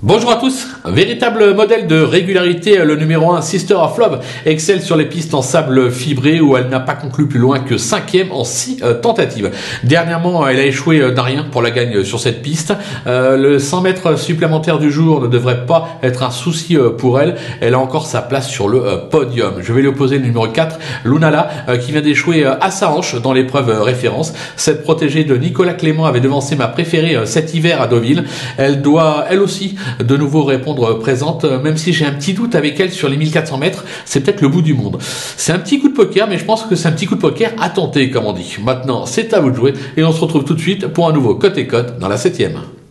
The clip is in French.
Bonjour à tous, véritable modèle de régularité, le numéro 1 Sister of Love excelle sur les pistes en sable fibré où elle n'a pas conclu plus loin que cinquième en six euh, tentatives. Dernièrement, elle a échoué euh, d'un rien pour la gagne sur cette piste. Euh, le 100 mètres supplémentaire du jour ne devrait pas être un souci pour elle. Elle a encore sa place sur le podium. Je vais lui opposer le numéro 4, Lunala, qui vient d'échouer à sa hanche dans l'épreuve référence. Cette protégée de Nicolas Clément avait devancé ma préférée cet hiver à Deauville. Elle doit elle aussi de nouveau répondre présente, même si j'ai un petit doute avec elle sur les 1400 mètres, c'est peut-être le bout du monde. C'est un petit coup de poker, mais je pense que c'est un petit coup de poker à tenter, comme on dit. Maintenant, c'est à vous de jouer, et on se retrouve tout de suite pour un nouveau côté cote dans la septième.